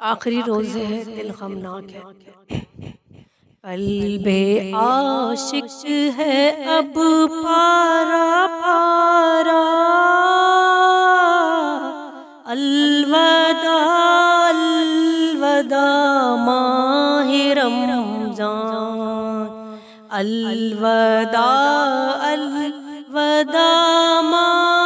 आखिरी रोज़े है दिल गमनाक है। कल्बे आशिक है अब पारा पारा। अलवदा अलवदा माहिरम रमज़ान। अलवदा अलवदा माहिरम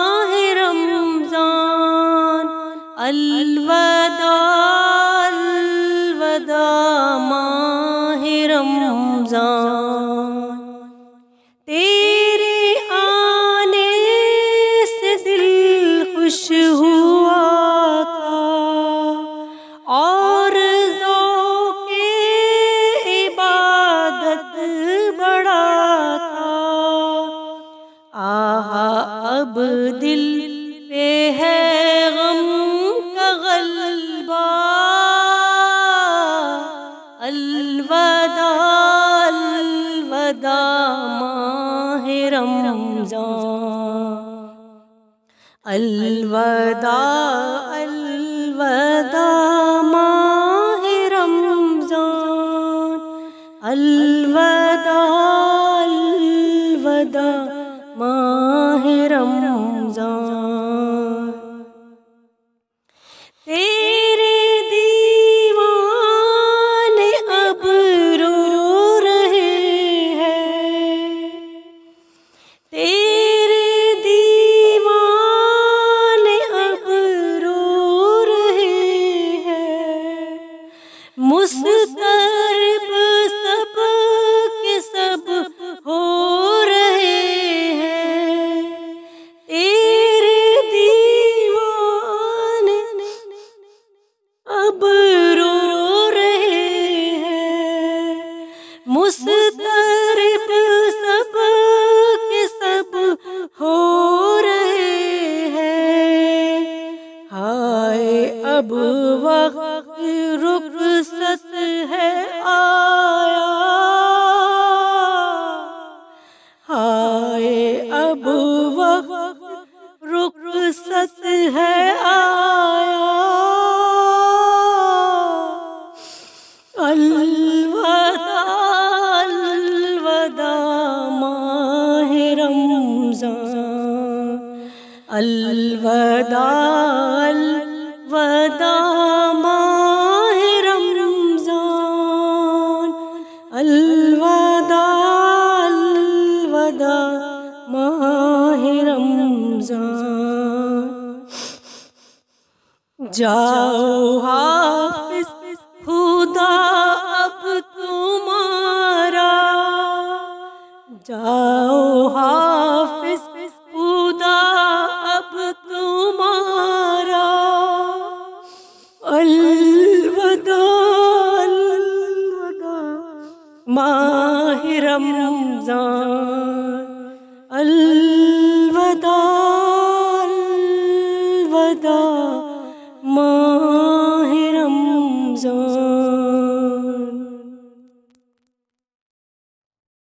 अब दिल पे है गम का गलबा। अलवदा अलवदा माह रमज़ान। अलवदा अलवदा वक्त रुक सत है आया। हाय अब वक्त रुक सत है आया। अलवदा अलवदा, माह रमज़ान। अलवदा। अलवदा माह रमज़ान। जाओ हाफिज माह रमज़ान।